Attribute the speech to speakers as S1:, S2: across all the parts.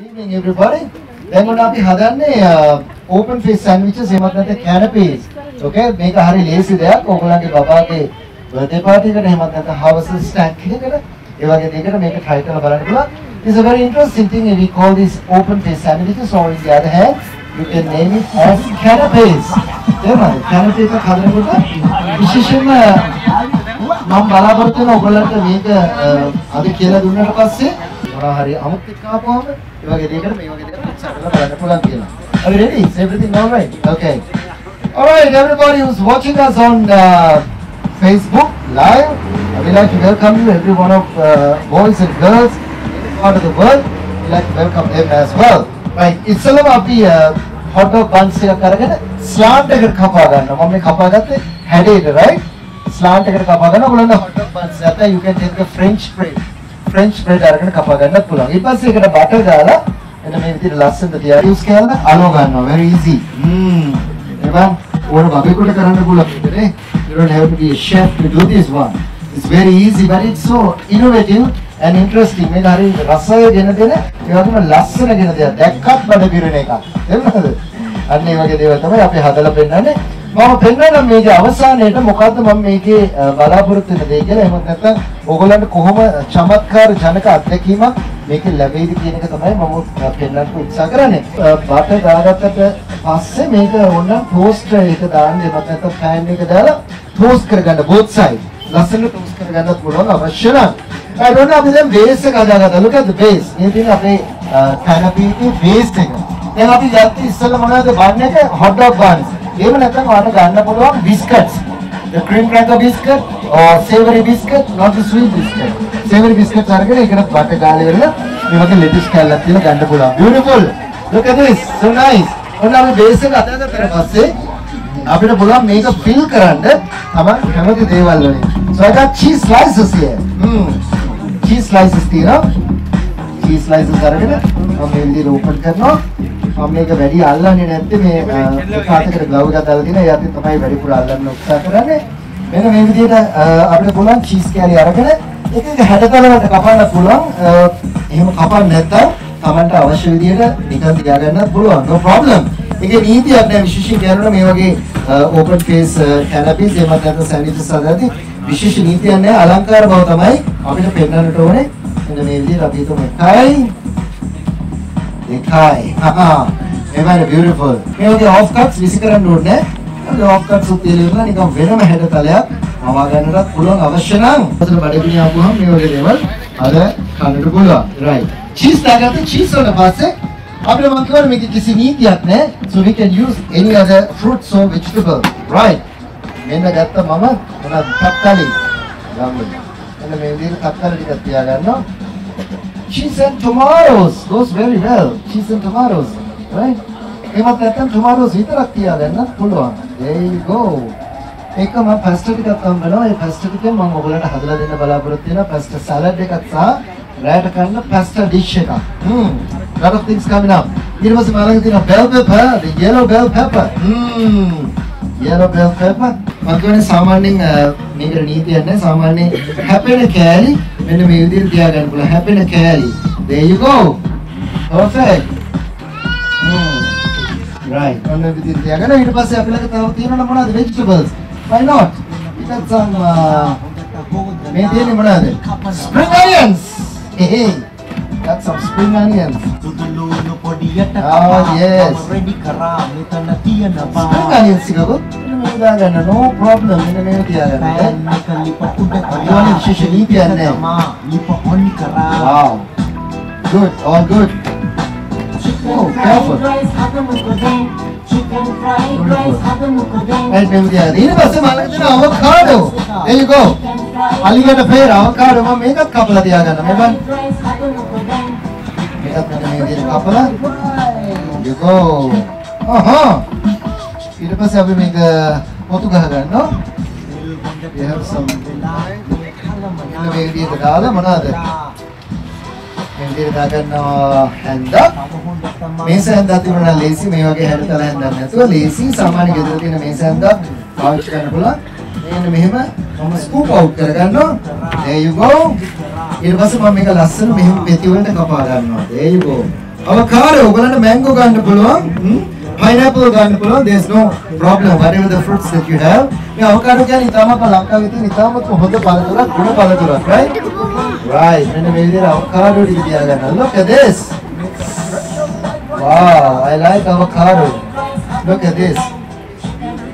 S1: evening everybody. දැන් ඔන්න අපි හදන්නේ uh, open face sandwiches එහෙමත් නැත්නම් canapes. Okay මේක හරි ලේසි දෙයක්. ඕගොල්ලන්ගේ බබාගේ birthday party එකට එහෙමත් නැත්නම් house snack එකකට ඒ වගේ දෙයකට මේක try කරලා බලන්න පුළුවන්. It's a very interesting thing. We call this open face sandwiches or in the other hand you can name it as canapes. එහෙමද? canapes එක හදනකොට විශේෂයෙන්ම මම බලාපොරොත්තු වෙන ඔයගොල්ලන්ට මේක අ, අද කියලා දුන්නාට පස්සේ මොනවා හරි අමුත් එක්ක ආපුවම ඒ වගේ දෙයකට මේ වගේ දෙයක් උත්සාහ කරලා බලන්න පුළුවන් කියලා. Are you ready? Is everything all right? Okay. All right, everybody who's watching us on uh, Facebook live, I would like to welcome you, every one of uh, boys and girls in part of the world. We'd like to welcome them as well. Right, ඉස්සෙල්ලම අපි uh, hot dog buns එකක් අරගෙන slant එකකට කපා ගන්නවා. මම මේ කපා ගත්තේ හැඩයට, right? slant එකට කපා ගන්න ඔයගොල්ලන්ට hot dog buns නැත්නම් you can take the french bread french bread අරගෙන කපා ගන්නත් පුළුවන්. ඊට පස්සේ ඒකට butter දාලා එන්න මේ විදිහට ලස්සනට තියා use කරලා අලෝ ගන්නවා. Very easy. හ්ම්. එවන් ඕන බබෙකුට කරන්න පුළුවන් විතරේ you don't have to be a chef to do this one. It's very easy but it's so innovative and interesting. මේක හරි රසය ගෙන දෙන ඒ වගේම ලස්සන ගෙන දෙයක් දැක්කත් බඩ පිරෙන එකක්. එන්නද අන්න ඒ වගේ දේවල් තමයි අපි හදලා පෙන්නන්නේ මම පෙන්වන්න මේකේ අවසානයේට මොකද්ද මම මේකේ අ, බලාපොරොත්තු වෙන දේ කියලා එහෙම නැත්නම් ඕගොල්ලන්ට කොහොම චමත්කාර ජනක අත්දැකීමක් මේකේ ලැබෙයිද කියන එක තමයි මම අ, පෙන්වන්න උත්සාහ කරන්නේ. බටර් දාගත්තට පස්සේ මේක ඕන ටෝස්ටර් එක දාන්න එහෙම නැත්නම් පෑන් එක දාලා ටෝස්ට් කරගන්න both side. ලස්සන ටෝස්ට් කරගන්නත් පුළුවන් අවශ්‍ය නම්. I don't know අපි දැන් බේස් එක හදාගත්තා. Look at the base. මේ තියෙන අපේ canopy එකේ බේස් එක. දැන් අපි ගත්තේ ඉස්සෙල්ලා මොනවද බන් එක hot dog buns. එහෙම නැත්නම් ඔයාලට ගන්න පුළුවන් biscuits. The cream cracker biscuit or savory biscuit, not the sweet biscuit. Savory biscuits අරගෙන ඒකට බටර් ගාලා ඉවරලා මේ වගේ lettuce කැල්ලක් තියලා ගන්න පුළුවන්. Beautiful. Look at this. So nice. ඔන්න අපි බේස් එක හදාගත්තට පස්සේ අපිට පුළුවන් මේක fill කරන්න තමයි කැමති දේවල් වලින්. So I got cheese slices here. Mm. cheese slices තියෙනවා. cheese slices අරගෙන මම මේ විදිහට open කරනවා. මම මේක වැඩි අල්ලන්නේ නැත්තේ මේ කාටකට ග්ලව් එකක් දාලා තියෙනවා. ඒ අතින් තමයි වැඩිපුර අල්ලන්න උත්සාහ කරන්නේ. මෙන්න මේ විදිහට අපිට පුළුවන් cheese කෑලි අරගෙන එක හැඩතලවලට කපන්න පුළුවන්. එහෙම කපන්න නැත්නම් Tamanට අවශ්‍ය විදිහට නිකන් තියාගන්නත් පුළුවන්. no problem. ඒකේ නීතියක් නෑ විශේෂයෙන් කියනවා මේ වගේ open face canopies එහෙම නැත්නම් sandwiches හදද්දී විශේෂ නීතියක් නෑ අලංකාර බව තමයි අපිට පෙන්වන්නට ඕනේ. මෙන්න මේ විදිහට අපි හිතමු එකයි දෙකයි. හා එමන් beautiful. මේ වගේ off cuts විසි කරන්න ඕනේ නෑ. ඒ off cuts උත් තියලා නිකන් වෙනම හැඩතලයක් මවා ගන්නටත් පුළුවන් අවශ්‍ය නම්. අතන බඩගිනි ආපුවම මේ වගේ දේවල් අද කන්නට පුළුවන්. right. cheese දාගත්ත cheese වල පස්සේ අපිට මම කියවනේ මේක කිසි නීතියක් නෑ. so we can use any other fruits or vegetable. right. මෙන්න ගත්ත මම මොනවද තක්කාලි. ගම්මු. එන්න මේ විදිහට තක්කාලි ටිකක් තියාගන්නවා. Cheese and tomatoes goes very well. Cheese and tomatoes, right? එහෙමත් නැත්නම් tomatoes විතරක් තියාගන්නත් පුළුවන්. There you go. ඒක මම pasta ටිකක් හම්බනවා. ඒ pasta ටිකෙන් මම ඔයගලන්ට හදලා දෙන්න බලාපොරොත්තු වෙනවා. pasta salad එකක් සහ රැට කන්න pasta dish එකක්. Hmm. lot of things coming up. ඊට පස්සේ මම ළඟ තියෙනවා bell pepper, the yellow bell pepper. Hmm. yellow bell pepper. මම කියන්නේ සාමාන්‍යයෙන් අ, මේකට නීතියක් නැහැ. සාමාන්‍යයෙන් හැපෙන කෑලි මෙන්න මේ විදිහට තියාගන්න පුළුවන්. හැපෙන කෑලි. There you go. Perfect. Hmm. Right. ඔන්න විදිහට තියාගන්න. ඊට පස්සේ අපි ළඟ තව තියෙනවා මොනවද vegetables. Why not? We got some uh, මේ තියෙන්නේ මොනවද? Spring onions. Hey. Got some spring onions. Oh, yes. Spring onions එකකුත් මෙන්න මේ දාගන්න. No problem. මෙන්න මේක තියාගන්න.
S2: පෑන් එක ලිප උඩ
S1: අනිවාර්යෙන් විශේෂ නීතියක් නැහැ.
S2: තමා ලිප ඔන් කරා
S1: Wow. Good. All good. Oh, careful. Right, මෙහෙම තියාගන්න. ඊට පස්සේ මම ළඟ තියෙන avocado. There you go. අලිගට පෙර avocado මම මේකත් කපලා තියාගන්න. මෙබන් මේකත් මෙන්න මේ විදිහට ඊට පස්සේ අපි මේක පොතු ගහ ගන්නවා. We have some මෙන්න මේ විදිහට දාලා මොනවද? මේ විදිහට දාගන්නවා හැන්දක්. මේස හැන්දක් තිබුණා නම් ලේසි මේ වගේ හැඩතල හැන්දක් නැතුව ලේසි සාමාන්‍ය ගෙදර තියෙන මේස හැන්දක් පාවිච්චි කරන්න පුළුවන්. මෙන්න මෙහෙම මම ස්කූප් අවුට් කරගන්නවා. There you go. ඊට පස්සේ මම මේක ලස්සන මෙහෙම පෙති වලට කපා ගන්නවා. There you go. avocado ඔයගලන්ට mango ගන්න පුළුවන්. හ්ම්. pineapple ගන්න පුළුවන්. there's no problem whatever the fruits that you have. මේ avocado කියන්නේ ඉතාම අප ලංකාවේ තියෙන ඉතාමත් හොඳ පළතුරක්, ගුණ පළතුරක්, right? right. මෙන්න මේ විදිහට avocado ටික තියාගන්න. look at this. wow, I like avocado. look at this.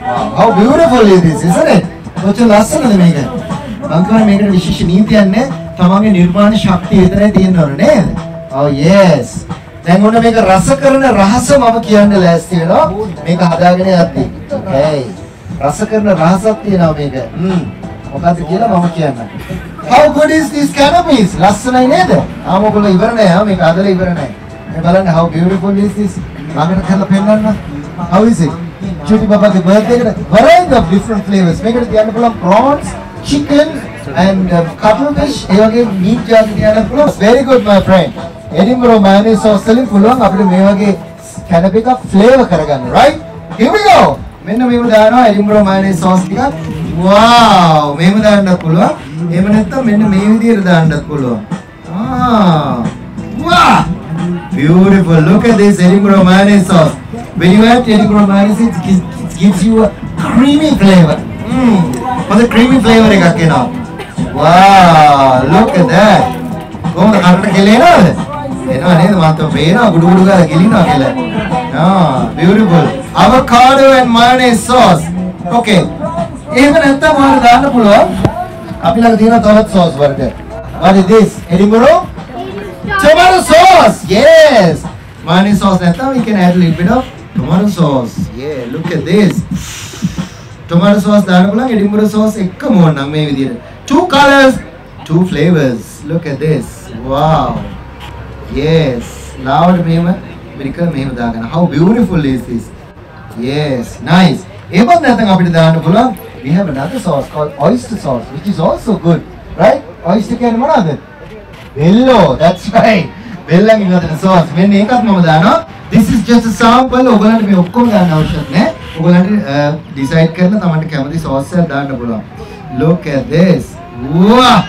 S1: wow, how beautiful is this, isn't it? කොච්චර ලස්සනද මේක? මම කියන්නේ මේකට විශේෂ නීතියක් නැහැ. තමන්ගේ නිර්මාණ ශක්තිය විතරයි තියෙන්න ඕනේ නේද? Oh yes. දැන් ඔන්න මේක රස කරන රහස මම කියන්න ලෑස්ති වෙනවා. මේක හදාගෙන යද්දී. Okay. රස කරන රහසක් තියෙනවා මේක. හ්ම්. මොකද්ද කියලා මම කියන්නම්. How good is this canopies? ලස්සනයි නේද? ආ මොකද ඉවර නෑ. ආ මේක අදලා ඉවර නෑ. මේ බලන්න how beautiful is this? ළඟට කරලා පෙන්නන්න. How is it? චුටි බබාගේ birthday එකට variety of different flavors. මේකට තියන්න පුළුවන් prawns, chicken and uh, cuttlefish ඒ වගේ meat ජාති තියන්න පුළුවන්. Very good my friend. Edinburgh mayonnaise sauce වලින් පුළුවන් අපිට මේ වගේ කැනප් එකක් flavour කරගන්න. Right? Here we go. මෙන්න මේව දානවා Edinburgh mayonnaise sauce ටිකක්. wow! මේව දාන්නත් පුළුවන්. එහෙම නැත්නම් මෙන්න මේ විදිහට දාන්නත් පුළුවන්. Ah! Wow! Beautiful. Look at this Edinburgh mayonnaise sauce. When you add Edinburgh mayonnaise, it gives, it gives you a creamy flavor. Mm. For the creamy flavor එකක් එනවා. Wow, look at that. කොහොමද කන්න කෙලේනවද? එනවා නේද මම පේනවා ගුඩු ගුඩු ගාලා ගිලිනවා කියලා. Ah, beautiful. Avocado and mayonnaise sauce. Okay. එහෙම නැත්නම් ඔයාලා දාන්න පුළුවන්. අපි ළඟ තියෙන තවත් sauce වර්ග. What is this? Edinburgh? Tomato sauce. Yes. Mayonnaise sauce නැත්නම් we can add a little bit of tomato sauce. Yeah, look at this. tomato sauce දාන්න පුළුවන් Edinburgh sauce එක්කම ඕනනම් මේ විදිහට. Two colors, two flavors. Look at this. Wow. Yes. ලාවට මෙහෙම මෙරික මෙහෙම දාගන්න. How beautiful is this? Yes, nice. ඒවත් නැත්නම් අපිට දාන්න පුළුවන් we have another sauce called oyster sauce which is also good. Right? Oyster කියන්නේ මොනවද? බෙල්ලෝ that's right බෙල්ලන්ගෙන් හදන sauce මෙන්න ඒකත් මම දානවා this is just a sample ඔයගලන්ට මේ ඔක්කොම දාන්න අවශ්‍ය නැහැ ඔයගලන්ට uh, decide කරලා තමන්ට කැමති sauce එකක් දාන්න පුළුවන් look at this wow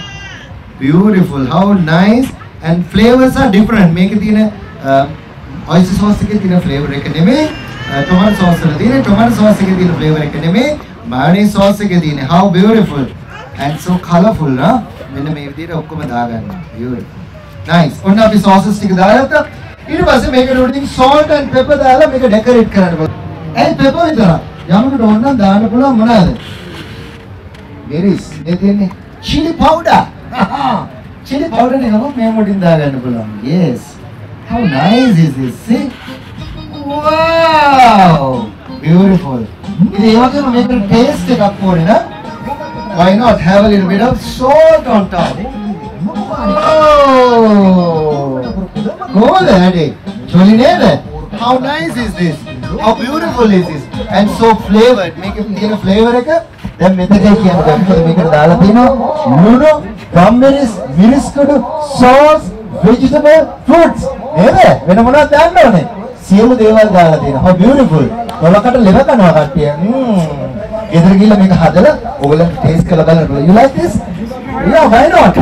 S1: beautiful how nice and flavors are different. මේකේ තියෙන uh, oyster sauce එකේ තියෙන flavor එක නෙමෙයි. uh, tomato sauce වල තියෙන tomato sauce එකේ තියෙන flavor එක නෙමෙයි. Mayonnaise sauce එකේ තියෙන how beautiful and so colorful නා? මෙන්න මේ විදිහට ඔක්කොම දාගන්න beautiful. Nice. ඔන්න අපි sauces ටික දාගත්තා. ඊට පස්සේ මේකට උඩින් salt and pepper දාලා මේක decorate කරන්න පුළුවන් and pepper විතරක්. යමකට ඕන නම් දාන්න පුළුවන් මොනවාද? මෙරිස් මේ තියෙන්නේ chili powder. chili powder එක නම් මේ මුඩින් දාගන්න පුළුවන් yes how nice is this see wow beautiful ඉතින් ඒ වගේම මේකට taste එකක් ඕනේ නේද Why not have a little bit of salt on top? Oh, cool, Andy. Jolly name. How nice is this? How beautiful is this? And so flavored. Make it get a flavor එක. දැන් මෙතන කියන ගම්පද මේකට දාලා තිනවා ලුණු, ගම්මිරිස්, මිරිස් කුඩු, sauce, vegetable, fruits. නේද? වෙන මොනවද දාන්න ඕනේ? සියලු දේවල් දාලා තියෙනවා. How beautiful. ඔලකට ලෙව කනවා කට්ටිය. ම්ම්. ගෙදර ගිහලා මේක හදලා ඔයගලන්ට ටේස්ට් කරලා බලන්න පුළුවන්. You like this? Yeah, why not?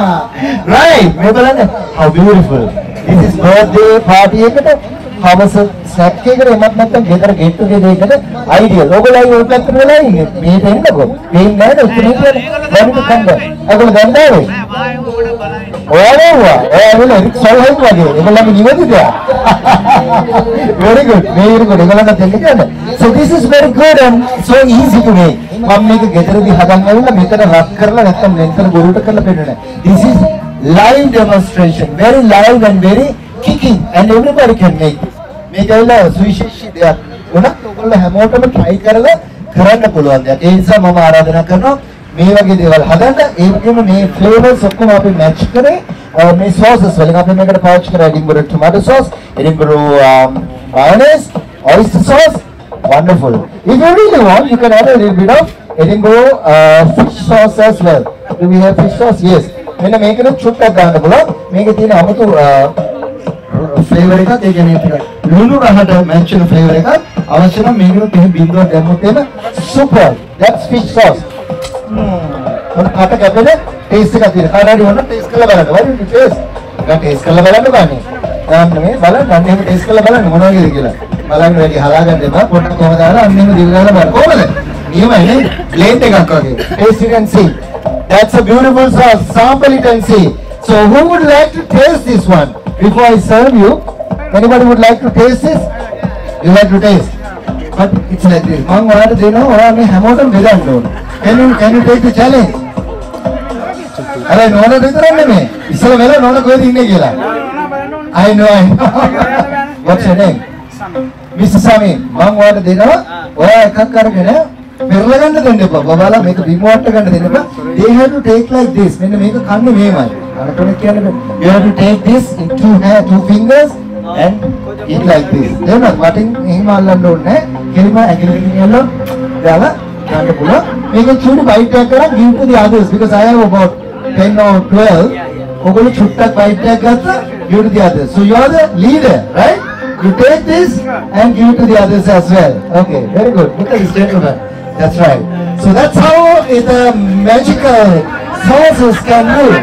S1: right. මේ බලන්න how beautiful. This is birthday party එකට හවස ස්නැක් එකකට එමත් නැත්නම් ගෙදර get together එකට ideal. ඔයගොල්ලෝ ওই පැත්තට වෙලා ඉන්නේ. මේක එන්නකෝ. මේ නේද උතුරේ කියලා. බැරිද කන්ද? ඔයගොල්ලෝ ගන්දාවේ? ඔයාලා ඔයාලා එරික් සල්හයිත් වගේ. ඒගොල්ලන්ගේ නිවැරදිද? very good. very good. ඒගොල්ලන්ට දෙන්න කියන්න. So this is very good and so easy to make. මම මේක ගෙදරදී හදන්න ඇවිල්ලා මෙතන රත් කරලා නැත්නම් මෙතන ගොරුට කරලා පෙන්නන්නේ. This is live demonstration. Very live and very kicking and everybody can make this. මේක ඇවිල්ලා සුවිශේෂී දෙයක්. උනත් ඔයගොල්ලෝ හැමෝටම try කරලා කරන්න පුළුවන් දෙයක්. ඒ නිසා මම ආරාධනා කරනවා මේ වගේ දේවල් හදන්න ඒ වගේම මේ flavors ඔක්කොම අපි match කරේ අ, මේ sauces වලින් අපි මේකට පාවිච්චි කරා Edinburgh tomato sauce, Edinburgh um, mayonnaise, oyster sauce. Wonderful. If you really want, you can add a little bit of Edinburgh uh, fish sauce as well. Do we have fish sauce? Yes. මෙන්න මේකට චුට්ටක් ගන්න පුළුවන්. මේකේ තියෙන 아무තු flavour එකක් ඒ කියන්නේ ටික ලුණු රහට මැච් වෙන ෆ්ලේවර් එකක් අවශ්‍ය නම් මේකට මෙහෙම බින්දුවක් දැම්මොත් එහෙම super. That's fish sauce. මොන කට කැපෙන ටේස්ට් එකක් තියෙන. කාට හරි ඕන ටේස්ට් කරලා බලන්න. වරින් ටේස්ට්. ගන්න ටේස්ට් කරලා බලන්න බෑනේ. ගන්න මේ බලන්න අන්න එහෙම ටෙස්ට් කරලා බලන්න මොනවා වගේද කියලා. බලන්න වැඩි හලාගන්න එපා. පොඩ්ඩක් කොහමද දාලා අන්න එහෙම දිග ගාලා බලන්න. කොහමද? නියමයි නේ? ප්ලේට් එකක් වගේ. Taste it and see. That's a beautiful sauce. Sample it and see. So who would like to taste this one before I serve you? Anybody would like to taste this? You like to taste? But it's like this. මම ඔයාලට දෙනවා ඔයා මේ හැමෝටම බෙදන්න ඕන. Can you can you take the challenge? අර නෝන විතරක් නෙමෙයි. ඉස්සර වෙලා නෝන කොහෙද ඉන්නේ කියලා. I know I know. What's your name? Mr. Sami. මම ඔයාලට දෙනවා. ඔයා එකක් අරගෙන පෙරලා ගන්න දෙන්න එපා. බබාලා මේක රිමෝට් එක ගන්න දෙන්න එපා. They have to take like this. මෙන්න මේක කන්නේ මෙහෙමයි. අර කෙනෙක් කියන්නේ you have to take this in two hand, two fingers and eat like this. එහෙනම් වටින් එහෙම අල්ලන්න ඕනේ නැහැ. කෙලිම ඇඟිල්ලකින් යල්ලා දාලා ගන්න පුළුවන්. මේක චූටි බයිට් එකක් කරන් give to the others because I have about 10 or 12. ඔගොල්ලෝ චුට්ටක් බයිට් එකක් ගත්තා give to the others. So you are the leader, right? You take this and give to the others as well. Okay, very good. Look at this gentleman. That's right. So that's how uh, the magical sauces can move.